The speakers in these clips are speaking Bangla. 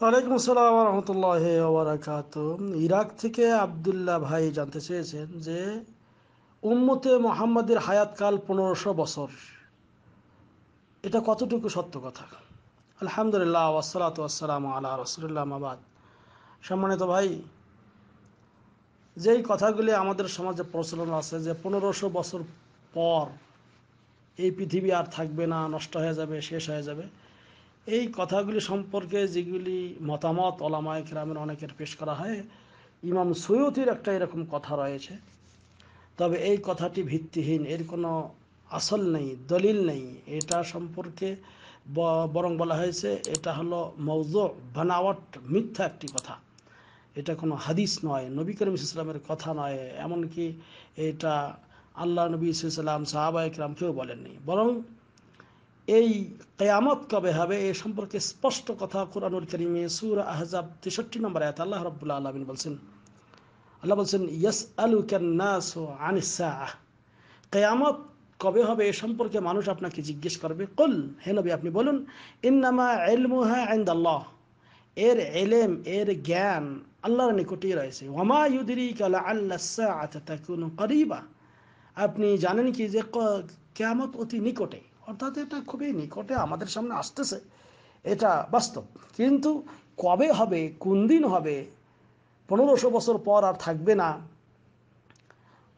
ওয়ালাইকুম আসসালাম রহমতুল্লাহ ওবরাকাত ইরাক থেকে আবদুল্লাহ ভাই জানতে চেয়েছেন যে, উম্মতে মোহাম্মদের হায়াতকাল পনেরোশো বছর। এটা কতটুকু সত্য কথা? আলহামদুলিল্লাহ ওয়াসালাত ওয়াসালাম আল্লাহ রসুল্লাহ মাবাদ সম্মানিত ভাই, যেই কথাগুলি আমাদের সমাজে প্রচলন আছে যে, পনেরোশো বছর পর এই পৃথিবী আর থাকবে না, নষ্ট হয়ে যাবে, শেষ হয়ে যাবে এই কথাগুলি সম্পর্কে যেগুলি মতামত ওলামায় গ্রামের অনেকের পেশ করা হয়, ইমাম সৈয়দির একটা এরকম কথা রয়েছে। তবে এই কথাটি ভিত্তিহীন, এর কোনো আসল নেই, দলিল নেই। এটা সম্পর্কে বরং বলা হয়েছে, এটা হলো মৌজ বানাওয়াট মিথ্যা একটি কথা। এটা কোনো হাদিস নয়, নবী করিম ইসলামের কথা নয়, এমনকি এটা আল্লাহ নবী ইসলাম সাহাবা ইকরাম কেউ বলেননি। বরং এই কেয়ামত কবে হবে এ সম্পর্কে স্পষ্ট কথা কোরআনুল করিমে সুর আহজাব তেষট্টি নম্বর আয়াত আল্লাহ রব্বুল্লাহ আলমিন বলছেন। আল্লাহ বলছেন ইয়াস আলু ক্যান্নাস আনিসাহ কেয়ামত কবে হবে এ সম্পর্কে মানুষ আপনাকে জিজ্ঞেস করবে। কল, হে নবী, আপনি বলুন, ইন্নামা এলমুহা আইন্দ আল্লাহ এর এলেম এর জ্ঞান আল্লাহর নিকটেই রয়েছে। ওমা ইউদিরি কালা আল্লাহ করিবা? আপনি জানেন কি যে কেয়ামত অতি নিকটে। অর্থাৎ এটা খুবই নিকটে আমাদের সামনে আসতেছে। এটা বাস্তব। কিন্তু কবে হবে, কোন দিন হবে, পনেরোশো বছর পর আর থাকবে না।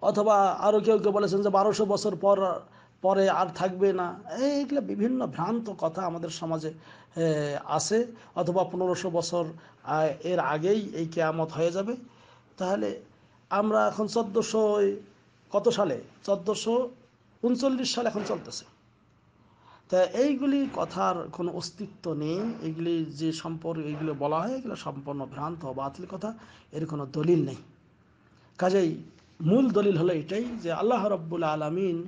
অথবা আরও কেউ কেউ বলেছেন যে বারোশো বছর পর, পরে আর থাকবে না। এইগুলো বিভিন্ন ভ্রান্ত কথা আমাদের সমাজে আছে। অথবা পনেরোশো বছর এর আগেই এই কেয়ামত হয়ে যাবে। তাহলে আমরা এখন চোদ্দোশো, কত সালে? চোদ্দোশো উনচল্লিশ সাল এখন চলতেছে। তা এইগুলি কথার কোনো অস্তিত্ব নেই। এগুলি যে সম্পর্ক এইগুলো বলা হয়, এগুলো সম্পূর্ণ ভ্রান্ত বাতিল কথা, এর কোনো দলিল নেই। কাজেই মূল দলিল হলো এটাই যে আল্লাহ রব্বুল আলমিন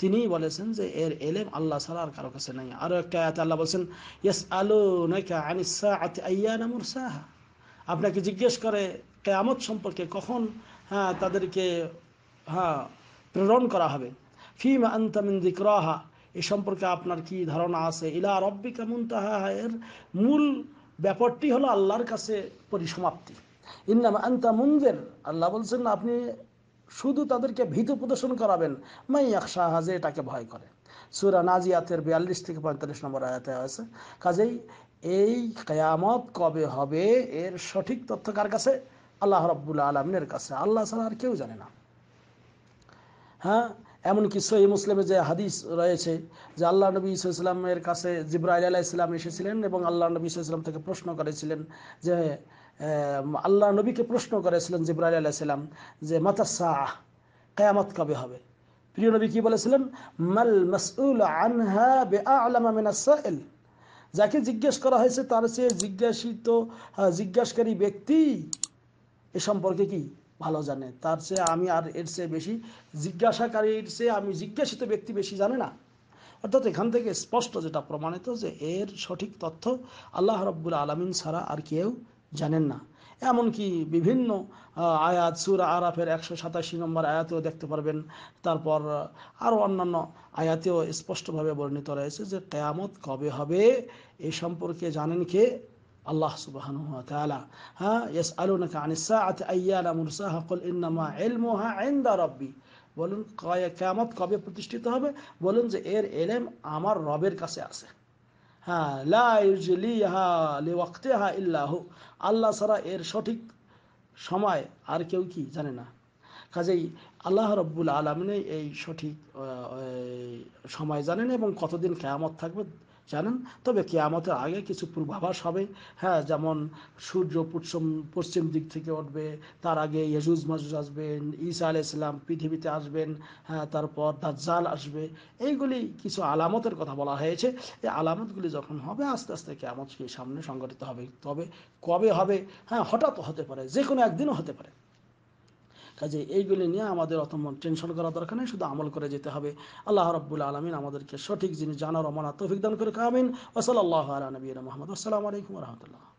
তিনিই বলেছেন যে এর এলেম আল্লাহ ছাড়া আর কারও কাছে নেই। আরও একটা আয়াত আল্লাহ বলছেন ইয়াস আলো নাকা আনিসা আতি আয়ানামুর সাহা আপনাকে জিজ্ঞেস করে কেয়ামত সম্পর্কে কখন হ্যাঁ তাদেরকে হ্যাঁ প্রেরণ করা হবে। ফিমা আন্তামিন দিকরাহা এ সম্পর্কে আপনার কি ধারণা আছে? ইলা রব্বি কেমন তাহা মূল ব্যাপারটি হলো আল্লাহর কাছে পরিসমাপ্তি। ইন্নাম আন্তা মুনজের। আল্লাহ বলছেন, আপনি শুধু তাদেরকে ভীত প্রদর্শন করাবেন। মাই একশা হাজে, এটাকে ভয় করে। সুরা নাজিয়াতের বিয়াল্লিশ থেকে পঁয়তাল্লিশ নম্বর আয়াতে আছে। কাজেই এই কেয়ামত কবে হবে? এর সঠিক তথ্য কার কাছে? আল্লাহ রব্বুল আলমিনের কাছে। আল্লাহ ছাড়া আর কেউ জানে না। হ্যাঁ? এমনকি সহি মুসলিমে যে হাদিস রয়েছে যে আল্লাহ নবী ইসলামের কাছে জিব্রাইল আলাহ ইসলাম এসেছিলেন এবং আল্লাহ নবী ইসলাম থেকে প্রশ্ন করেছিলেন যে আল্লাহ নবীকে প্রশ্ন করেছিলেন জিব্রাইল আলাহ ইসলাম যে মাতাসাহ কেয়ামত কবে হবে? প্রিয় নবী কি বলেছিলেন? মাল মাসউল আনহা বে আলামা মিনাসাইল যাকে জিজ্ঞেস করা হয়েছে তার চেয়ে জিজ্ঞাসিত জিজ্ঞাসকারী ব্যক্তি এ সম্পর্কে কি? ভালো জানে। তার চেয়ে আমি আর এর চেয়ে বেশি জিজ্ঞাসাকারীর চেয়ে আমি জিজ্ঞাসিত ব্যক্তি বেশি জানে না। অর্থাৎ এখান থেকে স্পষ্ট যেটা প্রমাণিত যে এর সঠিক তথ্য আল্লাহ রব্বুল আলমিন ছাড়া আর কেউ জানেন না। এমনকি বিভিন্ন আয়াত, সুর আরাফের একশো সাতাশি নম্বর আয়াতেও দেখতে পারবেন। তারপর আরও অন্যান্য আয়াতেও স্পষ্টভাবে বর্ণিত রয়েছে যে, কেয়ামত কবে হবে? এ সম্পর্কে জানেন কে? আল্লাহ সুবহানাহু ওয়া তাআলা হ্যাঁ ইয়াসআলুনাকা আনিস সাআতি আইয়ানা মুরসাহা, কুল ইন্নামা ইলমুহা ইনদা রাব্বি। বলুন কিয়ামত কবে প্রতিষ্ঠিত হবে? বলুন যে এর এলেম আমার রবের কাছে আছে। হ্যাঁ লা ইউজলিহা লিওয়াক্তিহা ইল্লাহু আল্লাহ ছাড়া এর সঠিক সময় আর কেউ কি জানে না। কাজেই আল্লাহ রব্বুল আলমিনে এই সঠিক সময় জানেন এবং কতদিন কেয়ামত থাকবে জানেন? তবে কেয়ামতের আগে কিছু পূর্বাভাস হবে। হ্যাঁ যেমন সূর্য পশ্চিম পশ্চিম দিক থেকে উঠবে, তার আগে ইয়াজুজ মাজুজ আসবেন ঈসা আলাহ ইসলাম পৃথিবীতে আসবেন হ্যাঁ তারপর দাজ্জাল আসবে। এইগুলি কিছু আলামতের কথা বলা হয়েছে। এই আলামতগুলি যখন হবে, আস্তে আস্তে কেয়ামত সামনে সংগঠিত হবে। তবে কবে হবে? হ্যাঁ হঠাৎ হতে পারে যে কোনো একদিনও হতে পারে। কাজে এইগুলি নিয়ে আমাদের অত টেনশন করা দরকার নেই, শুধু আমল করে যেতে হবে। আল্লাহ রব্বুল আলমিন আমাদেরকে সঠিক জিনিস জানার অমানা দান করে কামিন ওসল আল্লাহ আলা নবীর মোহাম্মদ। আসসালামু আলাইকুম রহমতুল্লাহ।